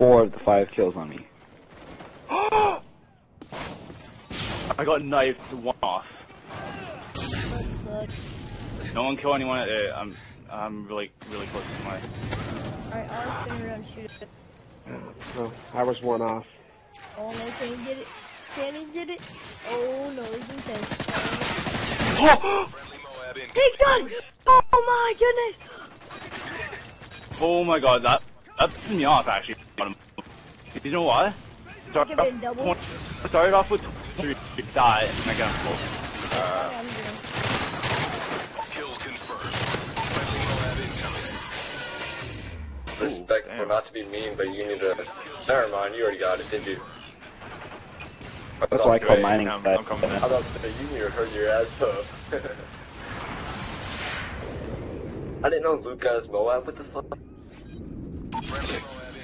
four of the five kills on me. I got knifed one off. No one kill anyone. Uh, I'm I'm really really close to my. Alright, I'll spin around and shoot it. Oh, I was one off. Oh no, can he get it? Can he get it? Oh no, he's intense. Friendly Moab incoming. Take done! Oh my goodness! Oh my god, that that threw me off actually. You know what? Started Give it off, started off with three, die, and I got him full. Okay, Kill confirmed. Friendly Moab incoming. Respectful, damn. not to be mean, but you need to. Never mind, you already got it, did you? That's why I call Great, mining I'm, bad. I'm coming in. I about to say, you need to hurt your ass up. I didn't know Luke got his Moab, what the fuck? Friendly Moab.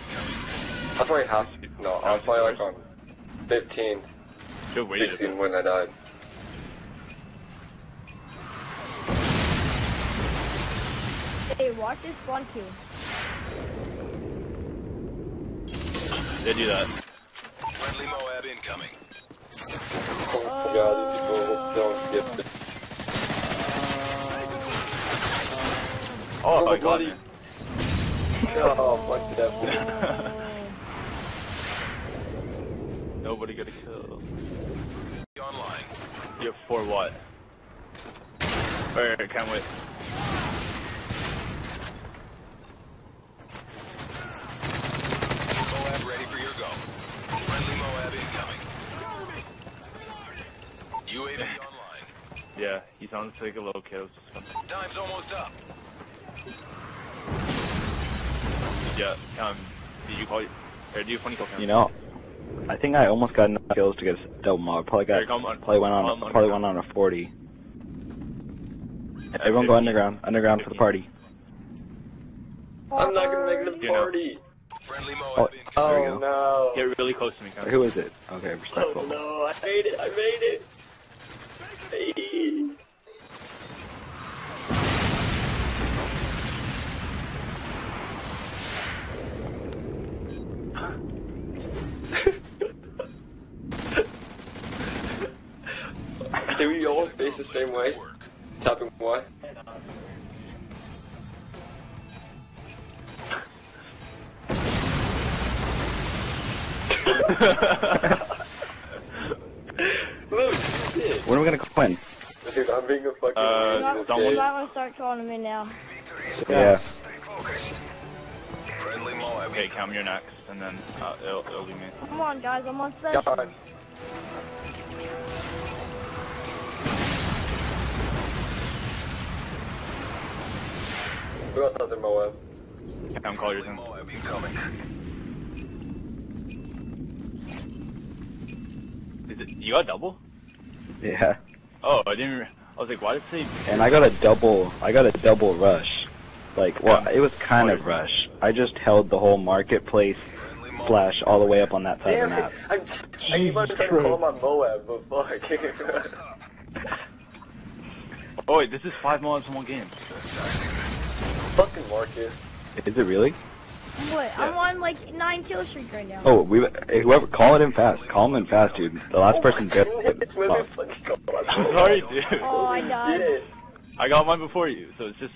I was probably half. No, I was probably like on 15th, Should've waited a 16th bit. when I died. Hey, watch this spawn kill. They do that. Friendly Moab incoming. Oh my god, these people don't get it. Oh, Oh, I got bloody- it. Oh, fuck that. Nobody got a kill. Online. You have four what? Or can't wait. Moab ready for your go. Friendly Moab incoming. UAV online. Yeah, he sounds like a little kid. It was just fun. Time's almost up. Yeah, um, did you call? Or do you funny call? You know, I think I almost got enough kills to get a double Moab. Probably Here, got, come on. probably went on, Come probably went on a 40. Everyone go underground, underground for the party. I'm not gonna make it to the party. Friendly Moab Oh, incoming. There we Oh no. Get really close to me, Cam. Who is it? Okay, Oh no, I made it, I made it. Hey. Do we all face the same way? Work. Tapping Y? Luke, you. When are we gonna go in? Dude, I'm being a fucking Uh, idiot someone- I'm game. not gonna start calling me in now. Yeah. Friendly Moab okay, incoming. Cam, you're next, and then uh, it'll, it'll be me. Come on, guys, I'm on session. God. Who else has a Moab? Cam, call your Friendly turn. Moab incoming. Is it, you got double? Yeah. Oh, I didn't. I was like, why did it say? And I got a double, I got a double rush. Like, well, Yeah. it was kind of oh, rush. I just held the whole marketplace Friendly Moab. slash all the way up on that side of the map. I'm, I keep on trying to call my Moab, but fuck. Oh wait, this is five Moabs in one game. Fucking Marcus. Is it really? What? I'm on like nine kill streak right now. Oh, we hey, whoever call it in fast. Call him in fast, dude. The last oh person did. It's when we fucking call my I'm sorry, dude. Oh, I died. Shit. I got mine before you, so it's just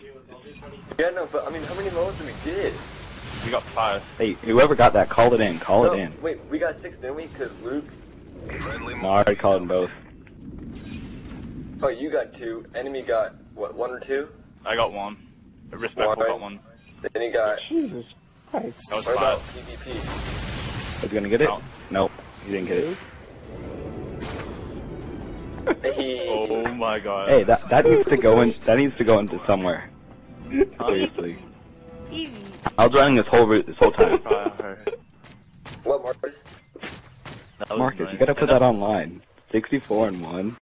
Yeah, no, but I mean, how many Moabs did we get? we got five. Hey, whoever got that, call it in. Call no, it in. Wait, we got six, didn't we? Cause Luke. No, I already called them both. Oh, you got two. Enemy got what? One or two? I got one. Respectful Why? got one. Then he got. Jesus Christ. That was What about. PvP? Was he gonna get it? No. Nope. He didn't get it. Oh my god. Hey, that that needs to go in. That needs to go into somewhere. Seriously. Easy. I was running this whole ro- this whole time. What, Marcus? Marcus, nice. you gotta put that online. 64 and one.